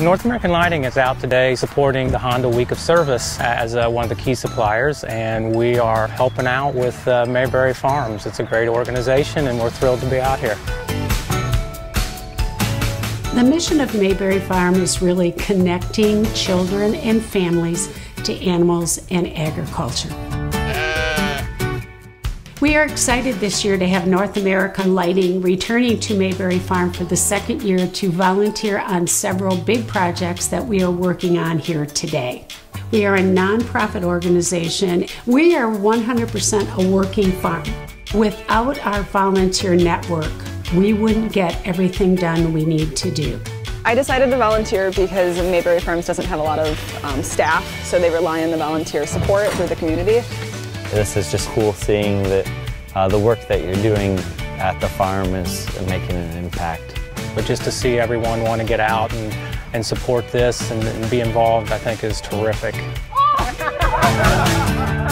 North American Lighting is out today supporting the Honda Week of Service as uh, one of the key suppliers, and we are helping out with uh, Maybury Farms. It's a great organization, and we're thrilled to be out here. The mission of Maybury Farm is really connecting children and families to animals and agriculture. We are excited this year to have North American Lighting returning to Maybury Farm for the second year to volunteer on several big projects that we are working on here today. We are a nonprofit organization. We are 100% a working farm. Without our volunteer network, we wouldn't get everything done we need to do. I decided to volunteer because Maybury Farms doesn't have a lot of um, staff, so they rely on the volunteer support through the community. This is just cool seeing that uh, the work that you're doing at the farm is making an impact. But just to see everyone want to get out and, and support this and, and be involved, I think is terrific.